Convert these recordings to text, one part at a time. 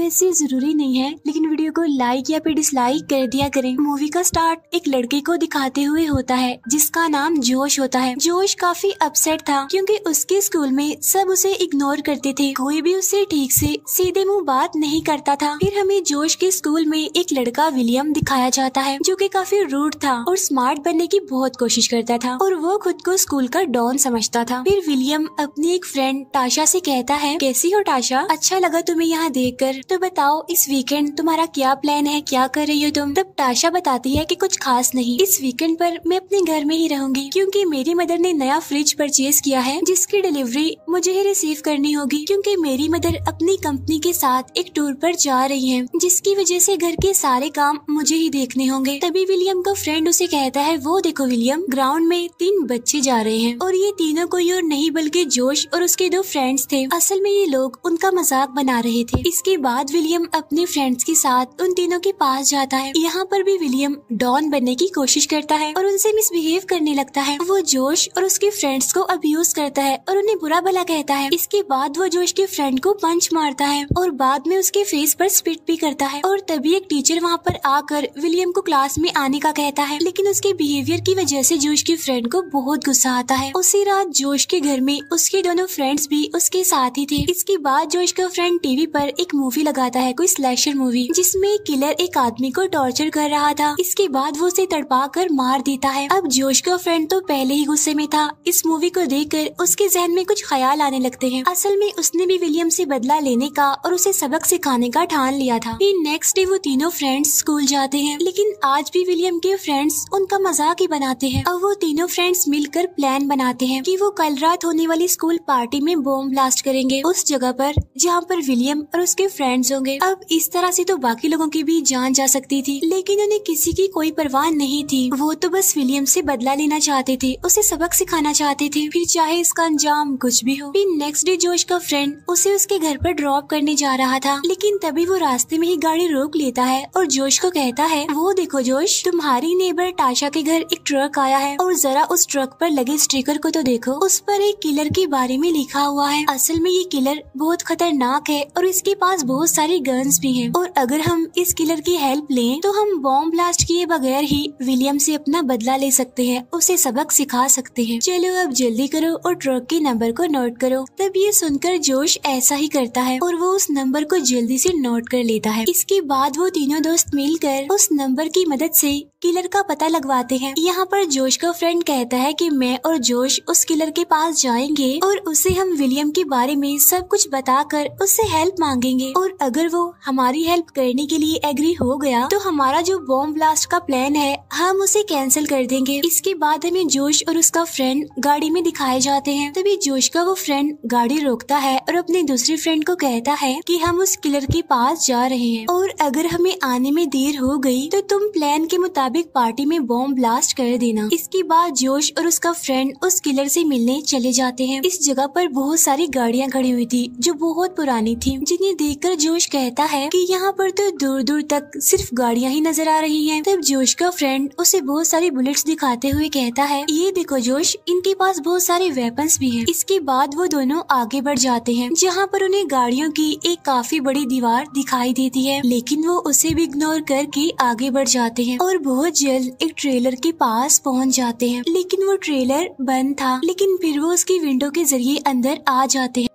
वैसे ज़रूरी नहीं है, लेकिन वीडियो को लाइक या फिर डिसलाइक कर दिया करें। मूवी का स्टार्ट एक लड़के को दिखाते हुए होता है, जिसका नाम जोश होता है। जोश काफ़ी अपसेट था, क्योंकि उसके स्कूल में सब उसे इग्नोर करते थे। कोई भी उससे ठीक से सीधे मुँह बात नहीं करता था। फिर हमें जोश के स्कूल में एक लड़का विलियम दिखाया जाता है, जो कि काफ़ी रूड था और स्मार्ट बनने की बहुत कोशिश करता था और वो खुद को स्कूल का डॉन समझता था। फिर विलियम अपनी एक फ्रेंड टाशा से कहता है, कैसी हो टाशा अच्छा लगा तुम्हें यहाँ देखकर। तो बताओ, इस वीकेंड तुम्हारा क्या प्लान है? क्या कर रही हो तुम? तब टाशा बताती है कि कुछ खास नहीं। इस वीकेंड पर मैं अपने घर में ही रहूँगी, क्योंकि मेरी मदर ने नया फ्रिज परचेज किया है, जिसकी डिलीवरी मुझे ही रिसीव करनी होगी, क्योंकि मेरी मदर अपनी कंपनी के साथ एक टूर पर जा रही है, जिसकी वजह से घर के सारे काम मुझे ही देखने होंगे। तभी विलियम का फ्रेंड उसे कहता है, वो देखो विलियम ग्राउंड में तीन बच्चे जा रहे हैं, और ये तीनों कोई और नहीं, बल्कि जोश और उसके दो फ्रेंड्स थे। असल में ये लोग उनका मज़ाक बना रहे थे। इसके बाद विलियम अपने फ्रेंड्स के साथ उन तीनों के पास जाता है। यहाँ पर भी विलियम डॉन बनने की कोशिश करता है और उनसे मिसबिहेव करने लगता है। वो जोश और उसके फ्रेंड्स को अब्यूज करता है और उन्हें बुरा भला कहता है। इसके बाद वो जोश के फ्रेंड को पंच मारता है और बाद में उसके फेस पर स्पिट भी करता है और तभी एक टीचर वहाँ पर आकर विलियम को क्लास में आने का कहता है। लेकिन उसके बिहेवियर की वजह से जोश के फ्रेंड को बहुत गुस्सा आता है। उसी रात जोश के घर में उसके दोनों फ्रेंड्स भी उसके साथ ही थे। इसके बाद जोश का फ्रेंड टीवी पर एक मूवी लगाता है कोई स्लैशर मूवी जिसमें किलर एक आदमी को टॉर्चर कर रहा था। इसके बाद वो उसे तड़पा कर मार देता है। अब जोश का फ्रेंड तो पहले ही गुस्से में था। इस मूवी को देखकर उसके जहन में कुछ ख्याल आने लगते हैं। असल में उसने भी विलियम से बदला लेने का और उसे सबक सिखाने का ठान लिया था। फिर नेक्स्ट डे वो तीनों फ्रेंड्स स्कूल जाते हैं। लेकिन आज भी विलियम के फ्रेंड्स उनका मज़ाक ही बनाते हैं। और वो तीनों फ्रेंड्स मिलकर प्लान बनाते हैं कि वो कल रात होने वाली स्कूल पार्टी में बॉम्ब ब्लास्ट करेंगे। उस जगह पर, जहाँ पर विलियम और उसके फ्रेंड्स होंगे। अब इस तरह से तो बाकी लोगों की भी जान जा सकती थी, लेकिन उन्हें किसी की कोई परवाह नहीं थी। वो तो बस विलियम से बदला लेना चाहते थे, उसे सबक सिखाना चाहते थे। फिर चाहे इसका अंजाम कुछ भी हो, फिर नेक्स्ट डे जोश का फ्रेंड उसे उसके घर पर ड्रॉप करने जा रहा था। लेकिन तभी वो रास्ते में ही गाड़ी रोक लेता है और जोश को कहता है, वो देखो जोश, तुम्हारी नेबर टाशा के घर एक ट्रक आया है और जरा उस ट्रक पर लगे स्टिकर को तो देखो। उस पर एक किलर के बारे में लिखा हुआ है। असल में ये किलर बहुत खतरनाक है और इसके पास बहुत सारी गन्स भी हैं। और अगर हम इस किलर की हेल्प लें तो हम बॉम्ब ब्लास्ट किए बगैर ही विलियम से अपना बदला ले सकते हैं, उसे सबक सिखा सकते हैं। चलो अब जल्दी करो और ट्रक के नंबर को नोट करो। तब ये सुनकर जोश ऐसा ही करता है और वो उस नंबर को जल्दी से नोट कर लेता है। इसके बाद वो तीनों दोस्त मिलकर उस नंबर की मदद से किलर का पता लगवाते हैं। यहाँ पर जोश का फ्रेंड कहता है कि मैं और जोश उस किलर के पास जाएँगे और उसे हम विलियम के बारे में सब कुछ बताकर उससे हेल्प मांगेंगे और अगर वो हमारी हेल्प करने के लिए एग्री हो गया तो हमारा जो बॉम्ब ब्लास्ट का प्लान है, हम उसे कैंसिल कर देंगे। इसके बाद हमें जोश और उसका फ्रेंड गाड़ी में दिखाए जाते हैं। तभी जोश का वो फ्रेंड गाड़ी रोकता है और अपने दूसरे फ्रेंड को कहता है कि हम उस किलर के पास जा रहे हैं। और अगर हमें आने में देर हो गई तो तुम प्लान के मुताबिक पार्टी में बॉम्ब ब्लास्ट कर देना। इसके बाद जोश और उसका फ्रेंड उस किलर से मिलने चले जाते हैं। इस जगह पर बहुत सारी गाड़ियाँ खड़ी हुई थी, जो बहुत पुरानी थी, जिन्हें देखकर जोश कहता है कि यहाँ पर तो दूर दूर तक सिर्फ़ गाड़ियाँ ही नज़र आ रही हैं। तब जोश का फ्रेंड उसे बहुत सारी बुलेट्स दिखाते हुए कहता है, ये देखो जोश, इनके पास बहुत सारे वेपन्स भी हैं। इसके बाद वो दोनों आगे बढ़ जाते हैं, जहाँ पर उन्हें गाड़ियों की एक काफ़ी बड़ी दीवार दिखाई देती है लेकिन वो उसे भी इग्नोर करके आगे बढ़ जाते हैं और बहुत जल्द एक ट्रेलर के पास पहुँच जाते हैं लेकिन वो ट्रेलर बंद था, लेकिन फिर वो उसकी विंडो के ज़रिए अंदर आ जाते हैं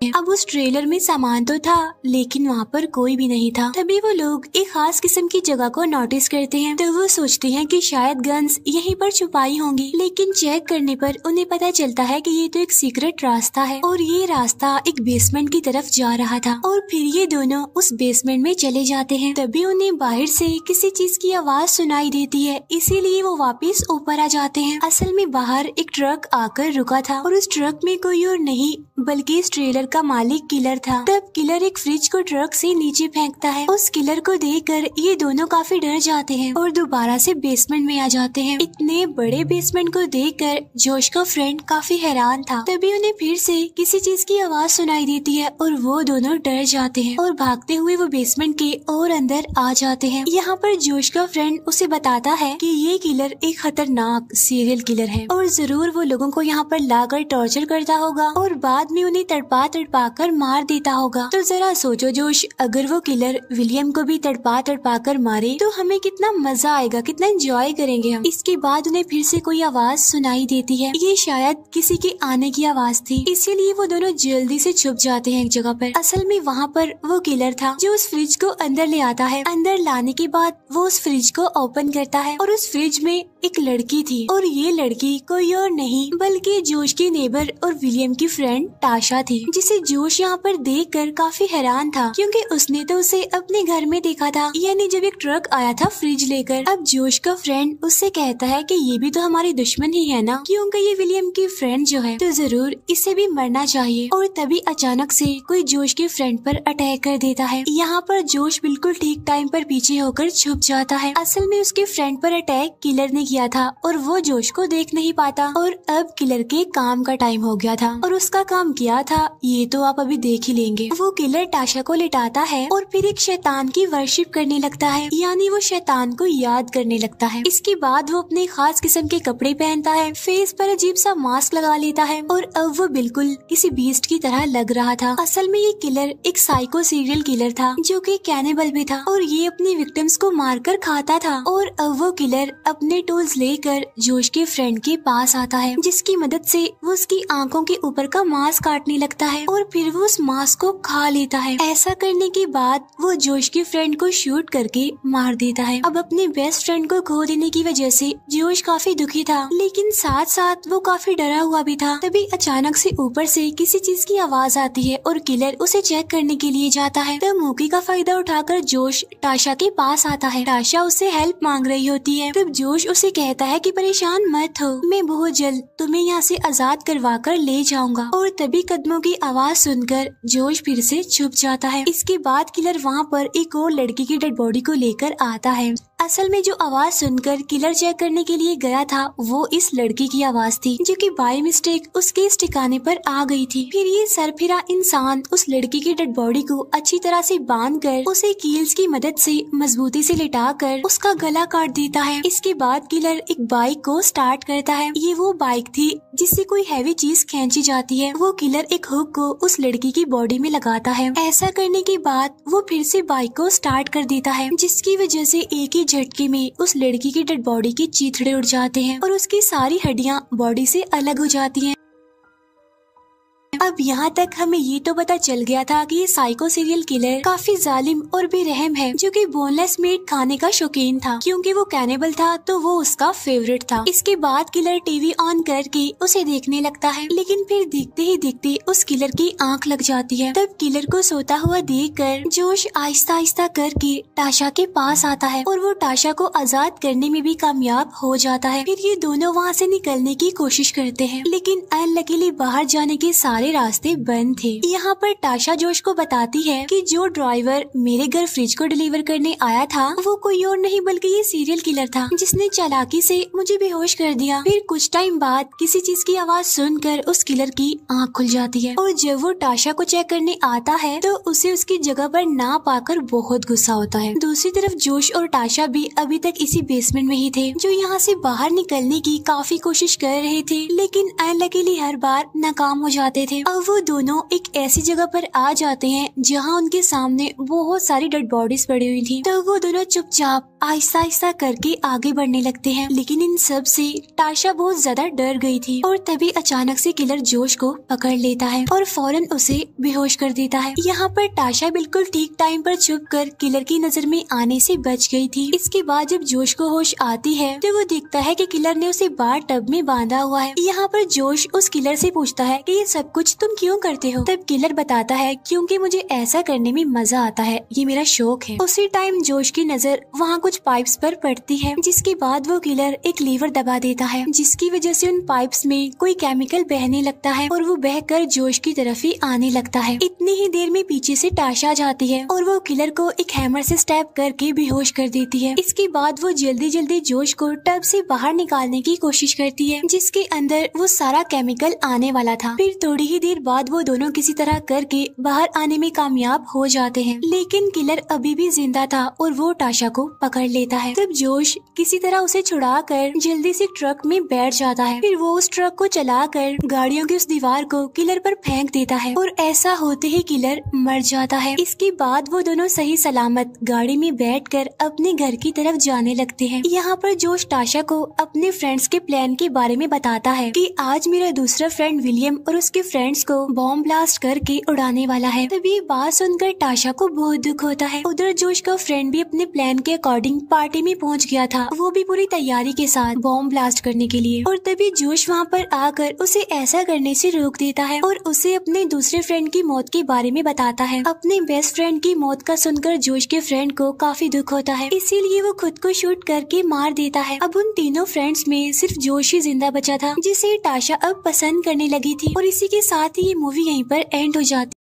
अब उस ट्रेलर में सामान तो था, लेकिन वहाँ पर कोई भी नहीं था। तभी वो लोग एक खास किस्म की जगह को नोटिस करते हैं। तो वो सोचते हैं कि शायद गन्स यहीं पर छुपाई होंगी, लेकिन चेक करने पर उन्हें पता चलता है कि ये तो एक सीक्रेट रास्ता है, और ये रास्ता एक बेसमेंट की तरफ़ जा रहा था। और फिर ये दोनों उस बेसमेंट में चले जाते हैं। तभी उन्हें बाहर से किसी चीज़ की आवाज़ सुनाई देती है, इसीलिए वो वापस ऊपर आ जाते हैं। असल में बाहर एक ट्रक आकर रुका था, और उस ट्रक में कोई और नहीं, बल्कि इस ट्रेलर का मालिक किलर था। तब किलर एक फ्रिज को ट्रक से नीचे फेंकता है। उस किलर को देखकर ये दोनों काफ़ी डर जाते हैं और दोबारा से बेसमेंट में आ जाते हैं। इतने बड़े बेसमेंट को देखकर जोश का फ्रेंड काफ़ी हैरान था। तभी उन्हें फिर से किसी चीज़ की आवाज़ सुनाई देती है और वो दोनों डर जाते हैं और भागते हुए वो बेसमेंट के और अंदर आ जाते हैं। यहाँ पर जोश का फ्रेंड उसे बताता है कि ये किलर एक खतरनाक सीरियल किलर है और ज़रूर वो लोगों को यहाँ पर लाकर टॉर्चर करता होगा और बाद में उन्हें तड़पा तड़पा कर मार देता होगा। तो जरा सोचो जोश, अगर वो किलर विलियम को भी तड़पा तड़पा कर मारे तो हमें कितना मज़ा आएगा, कितना एंजॉय करेंगे हम। इसके बाद उन्हें फिर से कोई आवाज़ सुनाई देती है। ये शायद किसी के आने की आवाज़ थी। इसीलिए वो दोनों जल्दी से छुप जाते हैं एक जगह पर। असल में वहाँ पर वो किलर था, जो उस फ्रिज को अंदर ले आता है। अंदर लाने के बाद वो उस फ्रिज को ओपन करता है और उस फ्रिज में एक लड़की थी। और ये लड़की कोई और नहीं, बल्कि जोश की नेबर और विलियम की फ्रेंड टाशा थी, जिसे जोश यहाँ पर देख कर काफ़ी हैरान था, क्योंकि उसने तो उसे अपने घर में देखा था। यानी जब एक ट्रक आया था फ्रिज लेकर, अब जोश का फ्रेंड उससे कहता है कि ये भी तो हमारी दुश्मन ही है ना? क्योंकि ये विलियम की फ्रेंड जो है तो ज़रूर इसे भी मरना चाहिए। और तभी अचानक से कोई जोश के फ्रेंड पर अटैक कर देता है। यहाँ पर जोश बिल्कुल ठीक टाइम पर पीछे होकर छुप जाता है। असल में उसके फ्रेंड पर अटैक किलर ने किया था, और वो जोश को देख नहीं पाता। और अब किलर के काम का टाइम हो गया था, और उसका काम क्या था ये तो आप अभी देख ही लेंगे। वो किलर टाशा को लिटाता है और फिर एक शैतान की वर्शिप करने लगता है। यानी वो शैतान को याद करने लगता है। इसके बाद वो अपने खास किस्म के कपड़े पहनता है। फेस पर अजीब सा मास्क लगा लेता है और अब वो बिल्कुल किसी बीस्ट की तरह लग रहा था। असल में ये किलर एक साइको सीरियल किलर था, जो कि कैनेबल भी था और ये अपनी विक्टिम्स को मारकर खाता था। और अब वो किलर अपने टूल्स लेकर जोश के फ्रेंड के पास आता है, जिसकी मदद से वो उसकी आँखों के ऊपर का मांस काटने लगता है। और फिर वो उस मांस को खा लेता है। ऐसा करने के बाद वो जोश के फ्रेंड को शूट करके मार देता है। अब अपने बेस्ट फ्रेंड को खो देने की वजह से जोश काफ़ी दुखी था, लेकिन साथ साथ वो काफ़ी डरा हुआ भी था। तभी अचानक से ऊपर से किसी चीज़ की आवाज़ आती है और किलर उसे चेक करने के लिए जाता है। तब मौके का फ़ायदा उठाकर जोश टाशा के पास आता है। टाशा उससे हेल्प मांग रही होती है। तब जोश उसे कहता है कि परेशान मत हो। मैं बहुत जल्द तुम्हें यहाँ से आज़ाद करवा कर ले जाऊँगा। और तभी कदमों की आवाज़ सुनकर जोश फिर से छुप जाता है। इसके बाद किलर वहाँ पर एक और लड़की की डेड बॉडी को लेकर आता है। असल में जो आवाज़ सुनकर किलर चेक करने के लिए गया था, वो इस लड़की की आवाज़ थी, जो कि बाय मिस्टेक उसके इस ठिकाने पर आ गई थी। फिर ये सरफिरा इंसान उस लड़की की डेड बॉडी को अच्छी तरह से बाँध कर उसे कील्स की मदद से मजबूती से लिटा कर उसका गला काट देता है। इसके बाद किलर एक बाइक को स्टार्ट करता है। ये वो बाइक थी जिससे कोई हैवी चीज़ खींची जाती है। वो किलर एक हुक को उस लड़की की बॉडी में लगाता है। ऐसा करने के बाद वो फिर से बाइक को स्टार्ट कर देता है, जिसकी वजह से एक ही झटके में उस लड़की की डेड बॉडी के चीथड़े उड़ जाते हैं और उसकी सारी हड्डियाँ बॉडी से अलग हो जाती हैं। अब यहाँ तक हमें ये तो पता चल गया था कि ये साइको सीरियल किलर काफ़ी जालिम और बेरहम है, जो कि बोनलेस मीट खाने का शौकीन था। क्योंकि वो कैनेबल था तो वो उसका फेवरेट था। इसके बाद किलर टीवी ऑन करके उसे देखने लगता है, लेकिन फिर देखते ही देखते उस किलर की आँख लग जाती है। तब किलर को सोता हुआ देख कर जोश आहिस्ता आहिस्ता करके टाशा के पास आता है और वो टाशा को आज़ाद करने में भी कामयाब हो जाता है। फिर ये दोनों वहाँ से निकलने की कोशिश करते हैं, लेकिन अनलकीली बाहर जाने के सारे रास्ते बंद थे। यहाँ पर टाशा जोश को बताती है कि जो ड्राइवर मेरे घर फ्रिज को डिलीवर करने आया था, वो कोई और नहीं बल्कि ये सीरियल किलर था, जिसने चालाकी से मुझे बेहोश कर दिया। फिर कुछ टाइम बाद किसी चीज़ की आवाज़ सुनकर उस किलर की आँख खुल जाती है और जब वो टाशा को चेक करने आता है तो उसे उसकी जगह पर ना पाकर बहुत गुस्सा होता है। दूसरी तरफ़ जोश और टाशा भी अभी तक इसी बेसमेंट में ही थे, जो यहाँ से बाहर निकलने की काफ़ी कोशिश कर रहे थे, लेकिन अनलकीली हर बार नाकाम हो जाते थे। अब वो दोनों एक ऐसी जगह पर आ जाते हैं जहाँ उनके सामने बहुत सारी डेड बॉडीज पड़ी हुई थी। तब वो दोनों चुपचाप आहिस्ता आहिस्ता करके आगे बढ़ने लगते हैं। लेकिन इन सबसे टाशा बहुत ज़्यादा डर गई थी और तभी अचानक से किलर जोश को पकड़ लेता है और फ़ौरन उसे बेहोश कर देता है। यहाँ पर टाशा बिल्कुल ठीक टाइम पर छुप कर किलर की नज़र में आने से बच गई थी। इसके बाद जब जोश को होश आती है तो वो देखता है कि किलर ने उसे बार टब में बांधा हुआ है। यहाँ पर जोश उस किलर से पूछता है कि, ये सब कुछ तुम क्यों करते हो? तब किलर बताता है, क्योंकि मुझे ऐसा करने में मज़ा आता है। ये मेरा शौक है। उसी टाइम जोश की नज़र वहाँ कुछ पाइप्स पर पड़ती है, जिसके बाद वो किलर एक लीवर दबा देता है, जिसकी वजह से उन पाइप्स में कोई केमिकल बहने लगता है और वो बहकर जोश की तरफ़ ही आने लगता है। इतनी ही देर में पीछे से टाशा जाती है और वो किलर को एक हैमर से स्टैप करके बेहोश कर देती है। इसके बाद वो जल्दी जल्दी जोश को टब से बाहर निकालने की कोशिश करती है, जिसके अंदर वो सारा केमिकल आने वाला था। फिर थोड़ी ही देर बाद वो दोनों किसी तरह करके बाहर आने में कामयाब हो जाते हैं। लेकिन किलर अभी भी ज़िंदा था और वो टाशा को पकड़ कर लेता है। तब जोश किसी तरह उसे छुड़ा कर जल्दी से ट्रक में बैठ जाता है। फिर वो उस ट्रक को चलाकर गाड़ियों की उस दीवार को किलर पर फेंक देता है और ऐसा होते ही किलर मर जाता है। इसके बाद वो दोनों सही सलामत गाड़ी में बैठकर अपने घर की तरफ़ जाने लगते हैं। यहाँ पर जोश टाशा को अपने फ्रेंड्स के प्लान के बारे में बताता है कि आज मेरा दूसरा फ्रेंड विलियम और उसके फ्रेंड्स को बॉम्ब ब्लास्ट करके उड़ाने वाला है। तभी बात सुनकर टाशा को बहुत दुख होता है। उधर जोश का फ्रेंड भी अपने प्लान के अकॉर्डिंग पार्टी में पहुँच गया था। वो भी पूरी तैयारी के साथ बॉम्ब ब्लास्ट करने के लिए। और तभी जोश वहाँ पर आकर उसे ऐसा करने से रोक देता है और उसे अपने दूसरे फ्रेंड की मौत के बारे में बताता है। अपने बेस्ट फ्रेंड की मौत का सुनकर जोश के फ्रेंड को काफ़ी दुख होता है। इसीलिए वो खुद को शूट करके मार देता है। अब उन तीनों फ्रेंड्स में सिर्फ़ जोश ही ज़िंदा बचा था, जिसे टाशा अब पसंद करने लगी थी। और इसी के साथ ही ये मूवी यहीं पर एंड हो जाती